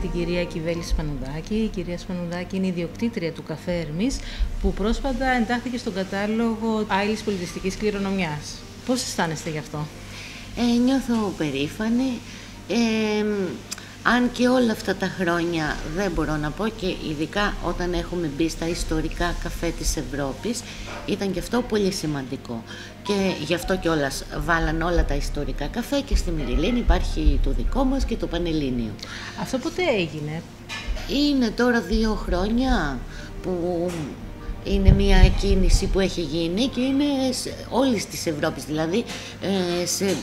παρέα με την κυρία Κιβέλη Σπανουδάκη. Η κυρία Σπανουδάκη είναι ιδιοκτήτρια του καφέ Ερμής που πρόσφατα εντάχθηκε στον κατάλογο Άιλης Πολιτιστικής Κληρονομιάς. Πώς αισθάνεστε γι' αυτό; Ε, νιώθω περήφανη. Ε, αν και όλα αυτά τα χρόνια δεν μπορώ να πω και ειδικά όταν έχουμε μπει στα ιστορικά καφέ της Ευρώπης ήταν και αυτό πολύ σημαντικό και γι' αυτό και όλας βάλαν όλα τα ιστορικά καφέ και στη Μυριλίνη υπάρχει το δικό μας και το Πανελλήνιο. Αυτό ποτέ έγινε; Είναι τώρα δύο χρόνια που είναι μια κίνηση που έχει γίνει και είναι όλης της Ευρώπης δηλαδή ε, σε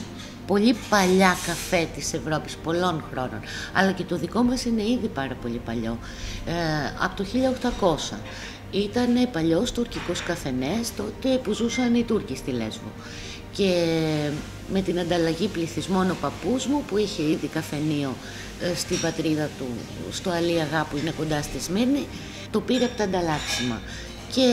πολύ παλιά καφέ της Ευρώπης, πολλών χρόνων. Αλλά και το δικό μας είναι ήδη πάρα πολύ παλιό, ε, από το 1800. Ήταν παλιός τουρκικός καφενές τότε που ζούσαν οι Τούρκοι στη Λέσβο. Και με την ανταλλαγή πληθυσμών ο παππούς μου που είχε ήδη καφενείο ε, στην πατρίδα του, στο Αλίαγά που είναι κοντά στη Σμύρνη, το πήρε από τα ανταλλάξιμα. Και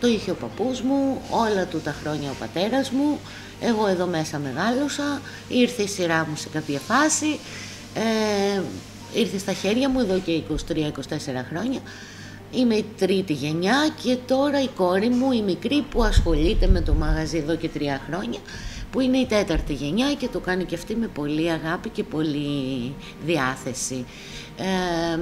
το είχε ο παππούς μου, όλα του τα χρόνια ο πατέρας μου, εγώ εδώ μέσα μεγάλωσα, ήρθε η σειρά μου σε κάποια φάση, ε, ήρθε στα χέρια μου εδώ και 23-24 χρόνια. Είμαι η τρίτη γενιά και τώρα η κόρη μου, η μικρή που ασχολείται με το μαγαζί εδώ και τρία χρόνια, που είναι η τέταρτη γενιά και το κάνει και αυτή με πολύ αγάπη και πολύ διάθεση. Ε,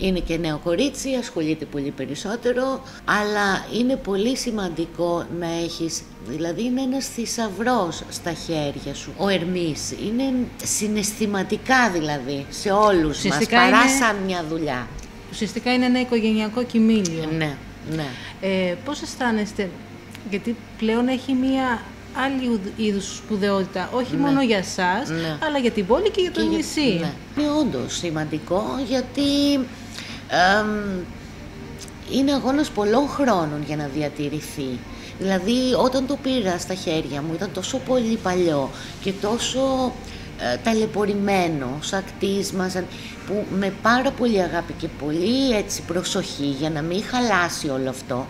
είναι και νέο κορίτσι, ασχολείται πολύ περισσότερο, αλλά είναι πολύ σημαντικό να έχεις, δηλαδή είναι ένας θησαυρός στα χέρια σου. Ο Ερμής είναι συναισθηματικά δηλαδή σε όλους Ουσιαστικά μας, παρά σαν μια δουλειά. Ουσιαστικά είναι ένα οικογενειακό κοιμήλιο. Ναι, ναι. Ε, πώς αισθάνεστε, γιατί πλέον έχει μία άλλη είδους σπουδαιότητα, όχι ναι. μόνο για εσάς, ναι. αλλά για την πόλη και για το νησί. Ναι. Είναι όντως σημαντικό γιατί είναι αγώνας πολλών χρόνων για να διατηρηθεί. Δηλαδή όταν το πήρα στα χέρια μου ήταν τόσο πολύ παλιό και τόσο ε, ταλαιπωρημένο, σαν που με πάρα πολύ αγάπη και πολύ έτσι προσοχή για να μην χαλάσει όλο αυτό,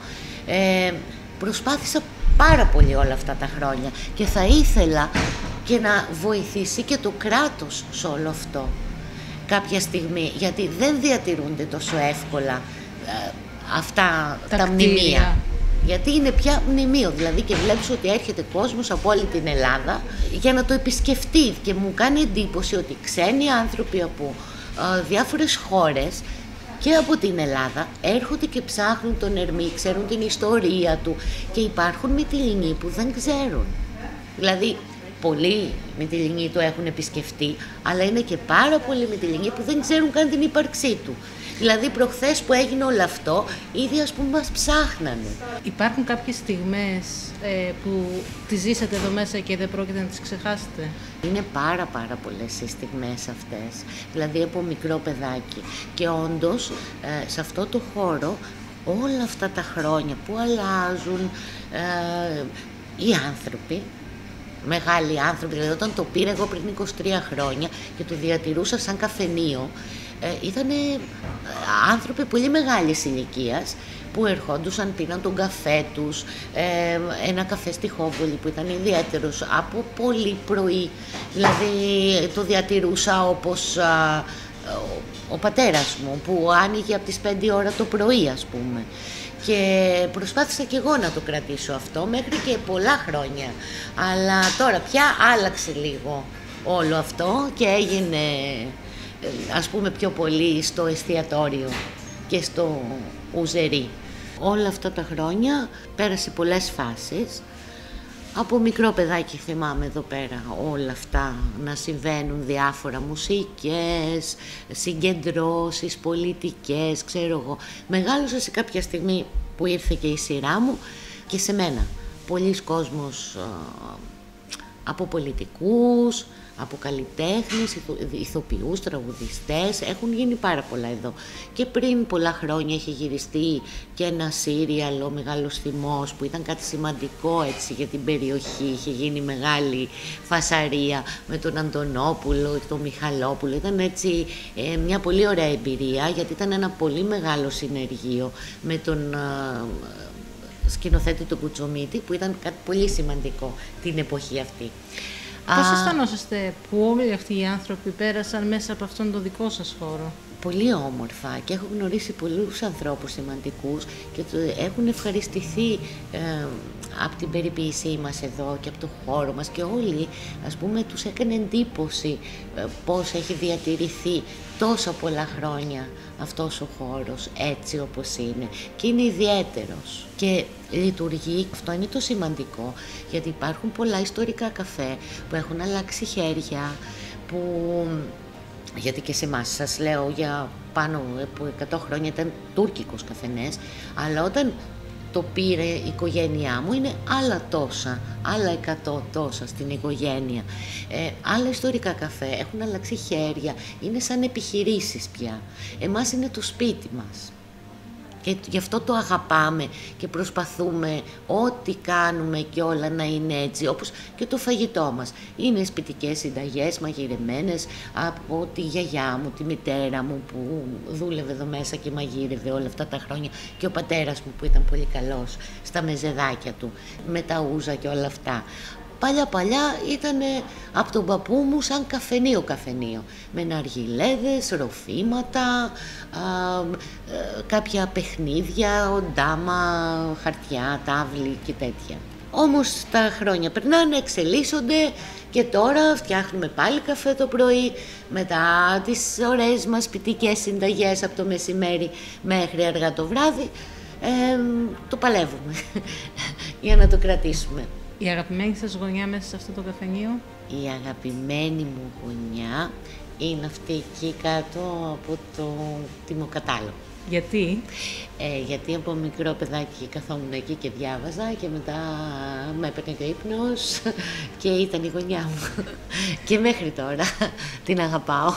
ε, προσπάθησα πάρα πολύ όλα αυτά τα χρόνια και θα ήθελα και να βοηθήσει και το κράτος σε όλο αυτό κάποια στιγμή, γιατί δεν διατηρούνται τόσο εύκολα ε, αυτά τα, τα μνημεία. Γιατί είναι πια μνημείο, δηλαδή και βλέπεις ότι έρχεται κόσμος από όλη την Ελλάδα για να το επισκεφτεί και μου κάνει εντύπωση ότι ξένοι άνθρωποι από ε, διάφορες χώρες και από την Ελλάδα έρχονται και ψάχνουν τον Ερμή, ξέρουν την ιστορία του και υπάρχουν μυτιλινοί που δεν ξέρουν. Δηλαδή πολλοί Μυτιλινοί το έχουν επισκεφτεί, αλλά είναι και πάρα πολλοί Μυτιλινοί που δεν ξέρουν καν την ύπαρξή του. Δηλαδή προχθές που έγινε όλο αυτό, ήδη ας πούμε μας ψάχνανε. Υπάρχουν κάποιες στιγμές ε, που τις ζήσατε εδώ μέσα και δεν πρόκειται να τις ξεχάσετε; Είναι πάρα πάρα πολλές οι στιγμές αυτές, δηλαδή από μικρό παιδάκι. Και όντως ε, σε αυτό το χώρο όλα αυτά τα χρόνια που αλλάζουν ε, οι άνθρωποι μεγάλοι άνθρωποι, δηλαδή όταν το πήρα εγώ πριν 23 χρόνια και το διατηρούσα σαν καφενείο, ε, ήταν άνθρωποι πολύ μεγάλης ηλικίας που ερχόντουσαν, πίναν τον καφέ τους, ε, ένα καφέ στη Χόβολη που ήταν ιδιαίτερος από πολύ πρωί, δηλαδή το διατηρούσα όπως ο, ο πατέρας μου που άνοιγε από τις 5 ώρα το πρωί ας πούμε και προσπάθησα και εγώ να το κρατήσω αυτό μέχρι και πολλά χρόνια. Αλλά τώρα πια άλλαξε λίγο όλο αυτό και έγινε ε, ας πούμε πιο πολύ στο εστιατόριο και στο ουζερί. Όλα αυτά τα χρόνια πέρασε πολλές φάσεις. Από μικρό παιδάκι θυμάμαι εδώ πέρα όλα αυτά να συμβαίνουν διάφορα μουσικές, συγκεντρώσεις, πολιτικές, ξέρω εγώ. Μεγάλωσα σε κάποια στιγμή που ήρθε και η σειρά μου και σε μένα. Πολλοί κόσμος από πολιτικούς, από καλλιτέχνες, ηθοποιούς, τραγουδιστές, έχουν γίνει πάρα πολλά εδώ. Και πριν πολλά χρόνια είχε γυριστεί και ένα σύριαλ, ο Μεγάλος Θυμός, που ήταν κάτι σημαντικό έτσι για την περιοχή, είχε γίνει μεγάλη φασαρία με τον Αντωνόπουλο, τον Μιχαλόπουλο. Ήταν έτσι ε, μια πολύ ωραία εμπειρία, γιατί ήταν ένα πολύ μεγάλο συνεργείο με τον σκηνοθέτη του Κουτσομίτη, που ήταν κάτι πολύ σημαντικό την εποχή αυτή. Πώς αισθανόσαστε που όλοι αυτοί οι άνθρωποι πέρασαν μέσα από αυτόν τον δικό σας χώρο; Πολύ όμορφα και έχω γνωρίσει πολλούς ανθρώπους σημαντικούς και έχουν ευχαριστηθεί ε, από την περιποίησή μας εδώ και από το χώρο μας και όλοι ας πούμε τους έκανε εντύπωση ε, πώς έχει διατηρηθεί τόσα πολλά χρόνια αυτός ο χώρος έτσι όπως είναι και είναι ιδιαίτερος και λειτουργεί, αυτό είναι το σημαντικό γιατί υπάρχουν πολλά ιστορικά καφέ που έχουν αλλάξει χέρια που γιατί και σε εμάς σας λέω για πάνω από 100 χρόνια ήταν τουρκικός καφενές αλλά όταν το πήρε η οικογένειά μου είναι άλλα τόσα, άλλα εκατό τόσα στην οικογένεια. Ε, άλλα ιστορικά καφέ έχουν αλλάξει χέρια, είναι σαν επιχειρήσεις πια. Εμάς είναι το σπίτι μας. Και γι' αυτό το αγαπάμε και προσπαθούμε ό,τι κάνουμε και όλα να είναι έτσι, όπως και το φαγητό μας. Είναι σπιτικές συνταγές μαγειρεμένες από τη γιαγιά μου, τη μητέρα μου που δούλευε εδώ μέσα και μαγείρευε όλα αυτά τα χρόνια και ο πατέρας μου που ήταν πολύ καλός στα μεζεδάκια του με τα ούζα και όλα αυτά παλιά παλιά ήταν από τον παππού μου σαν καφενείο καφενείο με ναργιλέδες, ροφήματα, ε, κάποια παιχνίδια, οντάμα, χαρτιά, τάβλη και τέτοια. Όμως τα χρόνια περνάνε, εξελίσσονται και τώρα φτιάχνουμε πάλι καφέ το πρωί μετά τις ωραίες μας σπιτικές συνταγές από το μεσημέρι μέχρι αργά το βράδυ. Ε, το παλεύουμε για να το κρατήσουμε. Η αγαπημένη σας γωνιά μέσα σε αυτό το καφενείο; Η αγαπημένη μου γωνιά είναι αυτή εκεί κάτω από το τιμοκατάλογο. Γιατί; Ε, γιατί από μικρό παιδάκι καθόμουν εκεί και διάβαζα και μετά με έπαιρνε και ο ύπνος και ήταν η γωνιά μου. και μέχρι τώρα την αγαπάω.